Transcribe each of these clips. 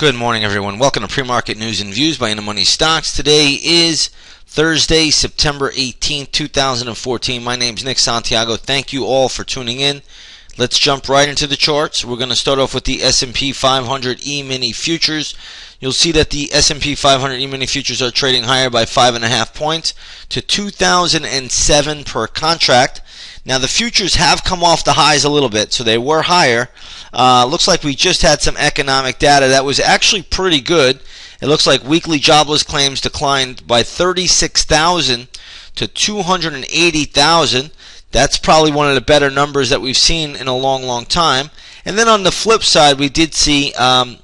Good morning, everyone. Welcome to Pre-Market News and Views by In the Money Stocks. Today is Thursday, September 18, 2014. My name is Nick Santiago. Thank you all for tuning in. Let's jump right into the charts. We're going to start off with the S&P 500 E-mini futures. You'll see that the S&P 500 E-mini futures are trading higher by five and a half points to 2,007 per contract. Now the futures have come off the highs a little bit, so they were higher. Uh, looks like we just had some economic data that was actually pretty good. It looks like weekly jobless claims declined by 36,000 to 280,000. That's probably one of the better numbers that we've seen in a long, long time. And then on the flip side, we did see um,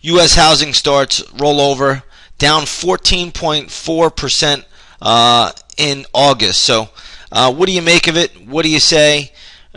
U.S. housing starts roll over down 14.4% uh, in August. So uh, what do you make of it? What do you say?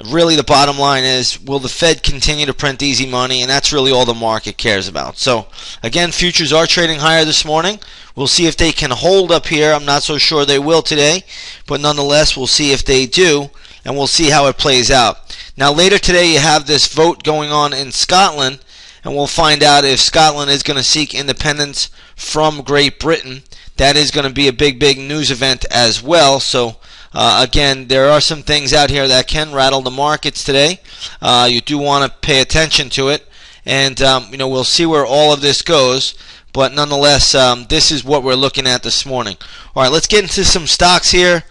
Really, the bottom line is will the Fed continue to print easy money? And that's really all the market cares about. So, again, futures are trading higher this morning. We'll see if they can hold up here. I'm not so sure they will today, but nonetheless, we'll see if they do, and we'll see how it plays out. Now, later today, you have this vote going on in Scotland, and we'll find out if Scotland is going to seek independence from Great Britain. That is going to be a big, big news event as well. So, uh, again, there are some things out here that can rattle the markets today. Uh, you do want to pay attention to it, and um, you know we'll see where all of this goes. But nonetheless, um, this is what we're looking at this morning. All right, let's get into some stocks here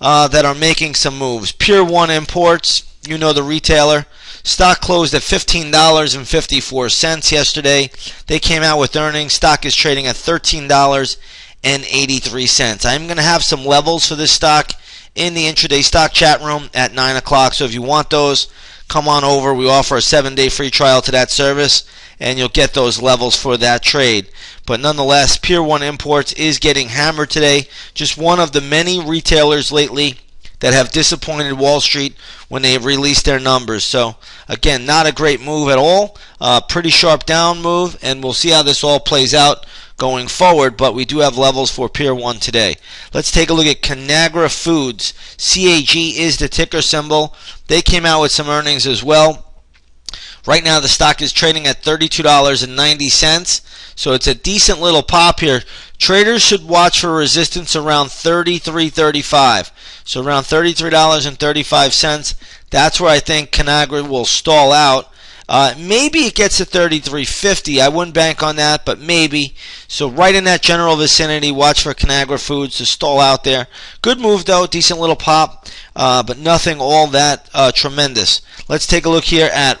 uh, that are making some moves. Pier 1 Imports, you know the retailer. Stock closed at $15.54 yesterday. They came out with earnings. Stock is trading at $13.83. I'm going to have some levels for this stock in the intraday stock chat room at 9 o'clock. So if you want those, come on over. We offer a seven day free trial to that service, and you'll get those levels for that trade. But nonetheless, Pier 1 Imports is getting hammered today. Just one of the many retailers lately that have disappointed Wall Street when they have released their numbers. So, again, not a great move at all. Uh, pretty sharp down move, and we'll see how this all plays out going forward, but we do have levels for Pier 1 today. Let's take a look at Conagra Foods. CAG is the ticker symbol. They came out with some earnings as well. Right now, the stock is trading at $32.90, so it's a decent little pop here. Traders should watch for resistance around $33.35. So around $33.35, that's where I think Conagra will stall out. Uh, maybe it gets to 33.50. I wouldn't bank on that, but maybe. So right in that general vicinity, watch for Conagra Foods to stall out there. Good move though, decent little pop, uh, but nothing all that uh, tremendous. Let's take a look here at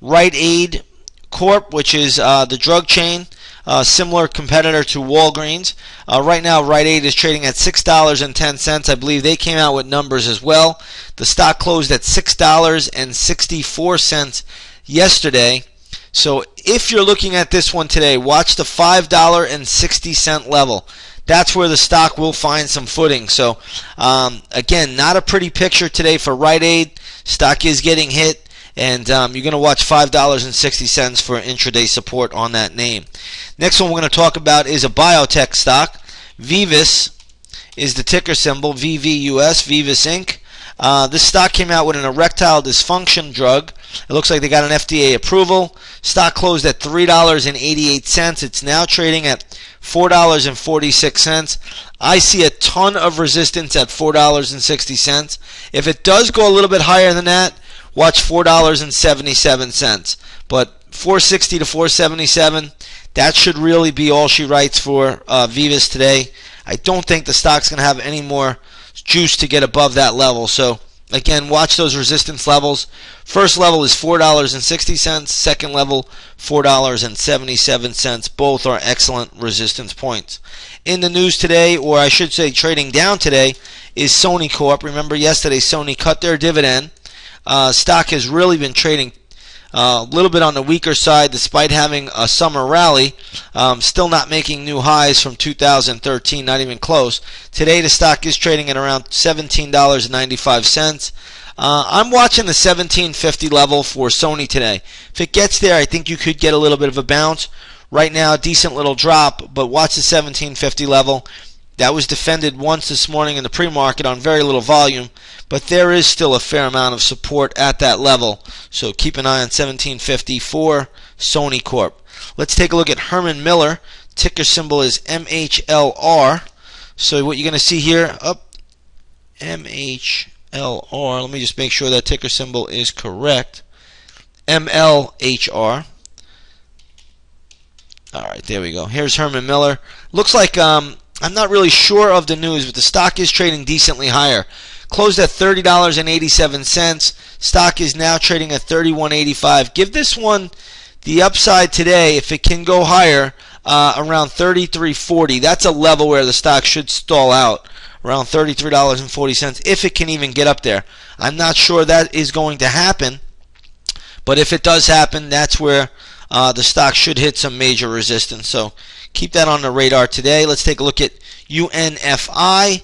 Rite Aid Corp, which is uh, the drug chain. Uh, similar competitor to Walgreens. Uh, right now, Rite Aid is trading at $6.10. I believe they came out with numbers as well. The stock closed at $6.64 yesterday. So if you're looking at this one today, watch the $5.60 level. That's where the stock will find some footing. So um, again, not a pretty picture today for Rite Aid. Stock is getting hit, and um, you're going to watch $5.60 for intraday support on that name. Next one we're going to talk about is a biotech stock. Vivus is the ticker symbol, VVUS, Vivus Inc. Uh, this stock came out with an erectile dysfunction drug. It looks like they got an FDA approval. Stock closed at $3.88. It's now trading at $4.46. I see a ton of resistance at $4.60. If it does go a little bit higher than that, watch $4.77. But 460 to 477, that should really be all she writes for uh, Vivus today. I don't think the stock's going to have any more juice to get above that level. So again, watch those resistance levels. First level is $4.60. Second level, $4.77. Both are excellent resistance points. In the news today, or I should say trading down today, is Sony Corp. Remember yesterday Sony cut their dividend. Uh, stock has really been trading a little bit on the weaker side despite having a summer rally. Um, still not making new highs from 2013, not even close. Today the stock is trading at around $17.95. Uh, I'm watching the 1750 level for Sony today. If it gets there, I think you could get a little bit of a bounce. Right now, decent little drop, but watch the 1750 level. That was defended once this morning in the pre-market on very little volume, but there is still a fair amount of support at that level. So keep an eye on 1750 for Sony Corp. Let's take a look at Herman Miller. Ticker symbol is MHLR. So what you're going to see here, up MHLR. Let me just make sure that ticker symbol is correct. MLHR. All right, there we go. Here's Herman Miller. Looks like um, I'm not really sure of the news, but the stock is trading decently higher. Closed at $30.87. Stock is now trading at $31.85. Give this one the upside today if it can go higher uh, around 33.40. That's a level where the stock should stall out around $33.40 if it can even get up there. I'm not sure that is going to happen, but if it does happen, that's where uh, the stock should hit some major resistance. So keep that on the radar today. Let's take a look at UNFI.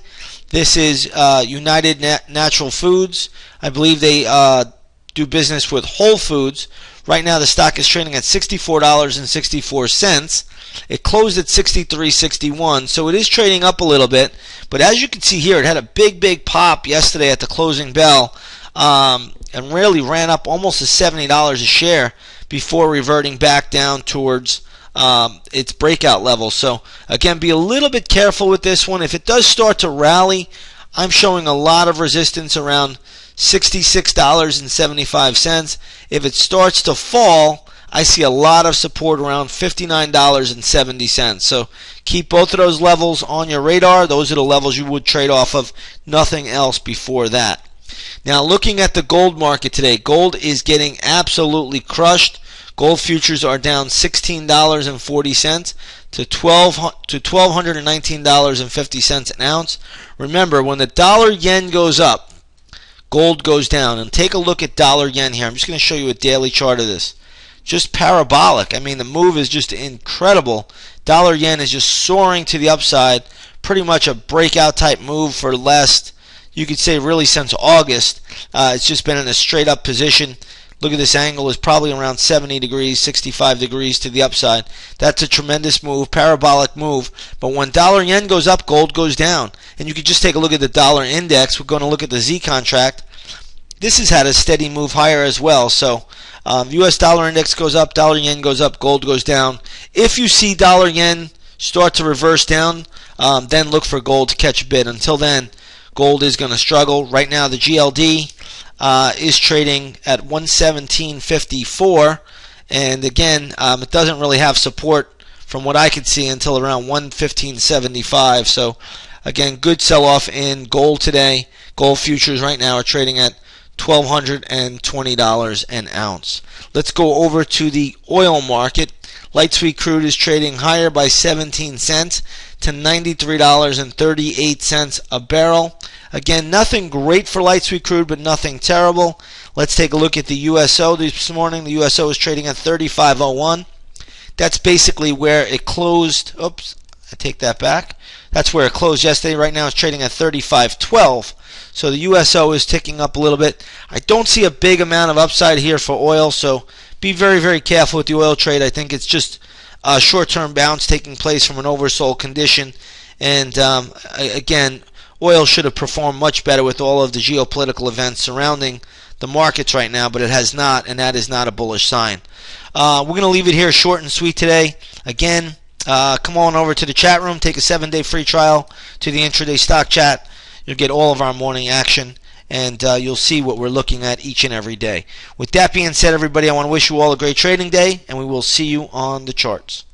This is uh, United Nat Natural Foods. I believe they uh, do business with Whole Foods. Right now, the stock is trading at $64.64. It closed at 63.61, so it is trading up a little bit. But as you can see here, it had a big, big pop yesterday at the closing bell, um, and really ran up almost to $70 a share before reverting back down towards um, its breakout level. So again, be a little bit careful with this one. If it does start to rally, I'm showing a lot of resistance around $66.75. If it starts to fall, I see a lot of support around $59.70. So keep both of those levels on your radar. Those are the levels you would trade off of. Nothing else before that. Now, looking at the gold market today, gold is getting absolutely crushed. Gold futures are down $16.40 to 12 to $1219.50 an ounce. Remember, when the dollar yen goes up, gold goes down. And take a look at dollar yen here. I'm just going to show you a daily chart of this. Just parabolic. I mean, the move is just incredible. Dollar yen is just soaring to the upside. Pretty much a breakout type move for last, you could say, really since August. Uh, it's just been in a straight up position. Look at this angle is probably around 70 degrees, 65 degrees to the upside. That's a tremendous move, parabolic move. But when dollar yen goes up, gold goes down. And you can just take a look at the dollar index. We're going to look at the Z contract. This has had a steady move higher as well. So um, U.S. dollar index goes up, dollar yen goes up, gold goes down. If you see dollar yen start to reverse down, um, then look for gold to catch a bid. Until then, gold is going to struggle. Right now, the GLD uh, is trading at 117.54, and again, um, it doesn't really have support from what I could see until around 115.75. So, again, good sell-off in gold today. Gold futures right now are trading at $1,220 an ounce. Let's go over to the oil market. Light sweet crude is trading higher by 17 cents to $93.38 a barrel. Again, nothing great for light sweet crude, but nothing terrible. Let's take a look at the USO this morning. The USO is trading at 35.01. That's basically where it closed. Oops, I take that back. That's where it closed yesterday. Right now it's trading at 35.12. So the USO is ticking up a little bit. I don't see a big amount of upside here for oil, so be very, very careful with the oil trade. I think it's just a short-term bounce taking place from an oversold condition. And um, again, oil should have performed much better with all of the geopolitical events surrounding the markets right now, but it has not, and that is not a bullish sign. Uh, we're going to leave it here short and sweet today. Again, uh, come on over to the chat room, take a seven day free trial to the intraday stock chat. You'll get all of our morning action and uh, you'll see what we're looking at each and every day. With that being said, everybody, I want to wish you all a great trading day, and we will see you on the charts.